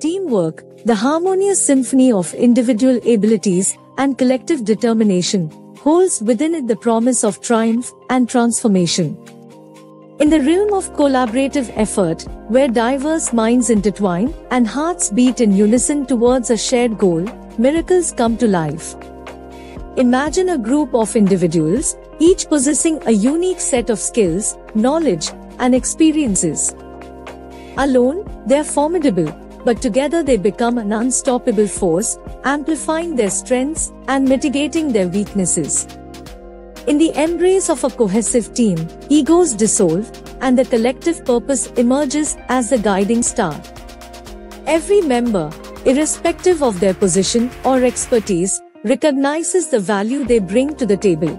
Teamwork, the harmonious symphony of individual abilities and collective determination, holds within it the promise of triumph and transformation. In the realm of collaborative effort, where diverse minds intertwine and hearts beat in unison towards a shared goal, miracles come to life. Imagine a group of individuals, each possessing a unique set of skills, knowledge, and experiences. Alone, they are formidable, but together they become an unstoppable force, amplifying their strengths and mitigating their weaknesses. In the embrace of a cohesive team, egos dissolve, and the collective purpose emerges as the guiding star. Every member, irrespective of their position or expertise, recognizes the value they bring to the table.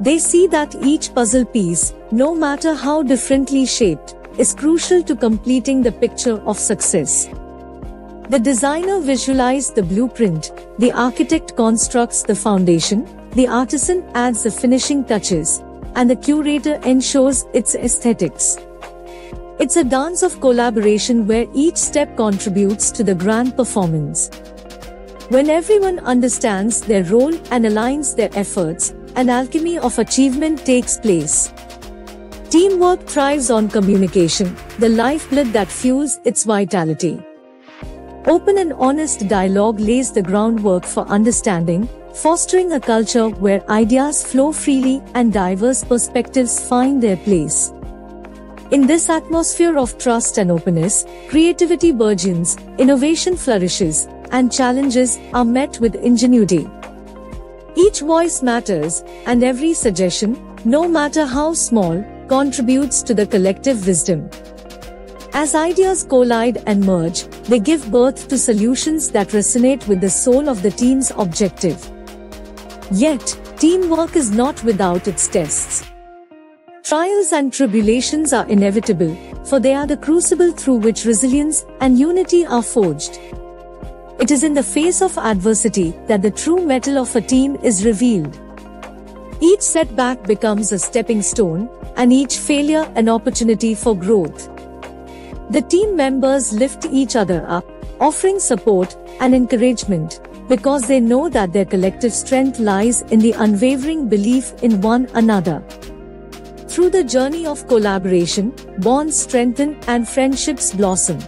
They see that each puzzle piece, no matter how differently shaped, is crucial to completing the picture of success. The designer visualizes the blueprint, the architect constructs the foundation, the artisan adds the finishing touches, and the curator ensures its aesthetics. It's a dance of collaboration where each step contributes to the grand performance. When everyone understands their role and aligns their efforts, an alchemy of achievement takes place. Teamwork thrives on communication, the lifeblood that fuels its vitality. Open and honest dialogue lays the groundwork for understanding, fostering a culture where ideas flow freely and diverse perspectives find their place. In this atmosphere of trust and openness, creativity burgeons, innovation flourishes, and challenges are met with ingenuity. Each voice matters, and every suggestion, no matter how small, contributes to the collective wisdom. As ideas collide and merge, they give birth to solutions that resonate with the soul of the team's objective. Yet, teamwork is not without its tests. Trials and tribulations are inevitable, for they are the crucible through which resilience and unity are forged. It is in the face of adversity that the true metal of a team is revealed. Each setback becomes a stepping stone, and each failure an opportunity for growth. The team members lift each other up, offering support and encouragement, because they know that their collective strength lies in the unwavering belief in one another. Through the journey of collaboration, bonds strengthen and friendships blossom.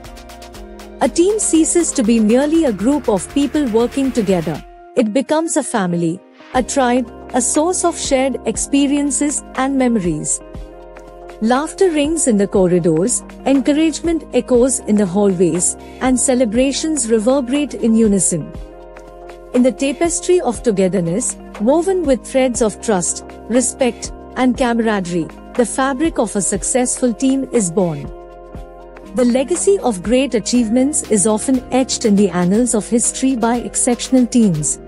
A team ceases to be merely a group of people working together. It becomes a family, a tribe, a source of shared experiences and memories. Laughter rings in the corridors, encouragement echoes in the hallways, and celebrations reverberate in unison. In the tapestry of togetherness, woven with threads of trust, respect, and camaraderie, the fabric of a successful team is born. The legacy of great achievements is often etched in the annals of history by exceptional teams.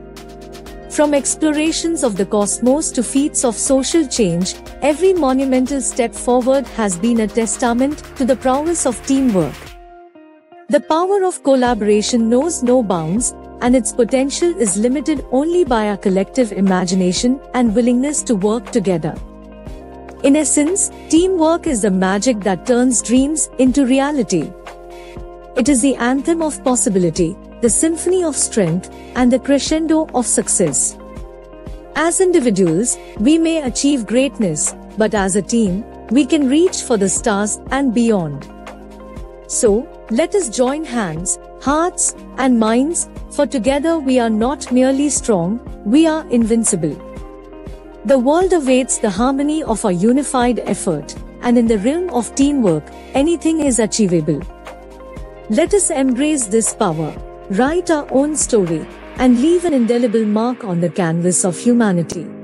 From explorations of the cosmos to feats of social change, every monumental step forward has been a testament to the prowess of teamwork. The power of collaboration knows no bounds, and its potential is limited only by our collective imagination and willingness to work together. In essence, teamwork is the magic that turns dreams into reality. It is the anthem of possibility, the symphony of strength, and the crescendo of success. As individuals, we may achieve greatness, but as a team, we can reach for the stars and beyond. So, let us join hands, hearts, and minds, for together we are not merely strong, we are invincible. The world awaits the harmony of our unified effort, and in the realm of teamwork, anything is achievable. Let us embrace this power, write our own story, and leave an indelible mark on the canvas of humanity.